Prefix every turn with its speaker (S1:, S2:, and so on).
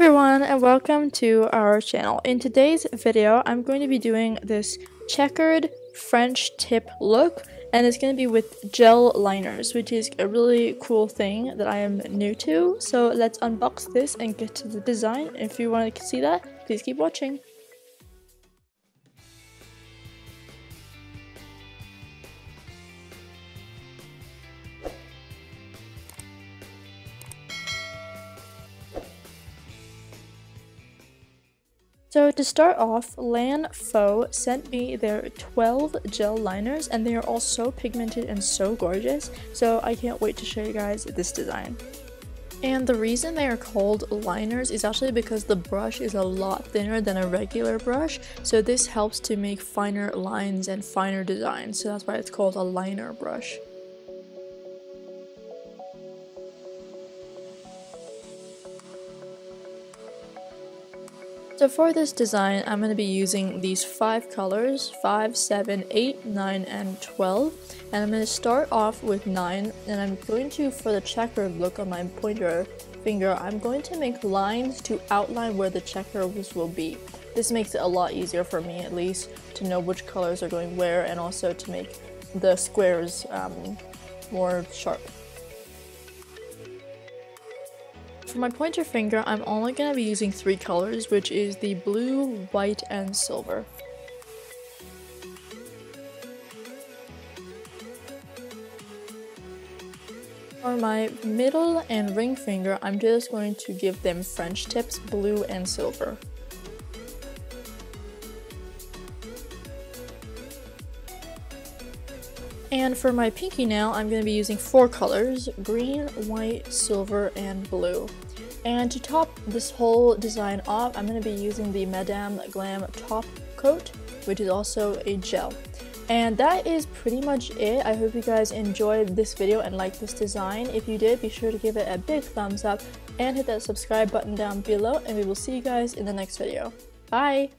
S1: everyone and welcome to our channel. In today's video, I'm going to be doing this checkered French tip look and it's going to be with gel liners, which is a really cool thing that I am new to. So let's unbox this and get to the design. If you want to see that, please keep watching. So to start off, Lanfo sent me their 12 gel liners and they are all so pigmented and so gorgeous, so I can't wait to show you guys this design. And the reason they are called liners is actually because the brush is a lot thinner than a regular brush, so this helps to make finer lines and finer designs, so that's why it's called a liner brush. So for this design, I'm going to be using these five colors, 5, 7, 8, 9, and 12. And I'm going to start off with 9, and I'm going to, for the checkered look on my pointer finger, I'm going to make lines to outline where the checkers will be. This makes it a lot easier for me, at least, to know which colors are going where, and also to make the squares um, more sharp. For my pointer finger, I'm only going to be using three colors, which is the blue, white, and silver. For my middle and ring finger, I'm just going to give them French tips, blue and silver. And for my pinky nail, I'm going to be using four colors, green, white, silver, and blue. And to top this whole design off, I'm going to be using the Madame Glam Top Coat, which is also a gel. And that is pretty much it. I hope you guys enjoyed this video and liked this design. If you did, be sure to give it a big thumbs up and hit that subscribe button down below and we will see you guys in the next video. Bye!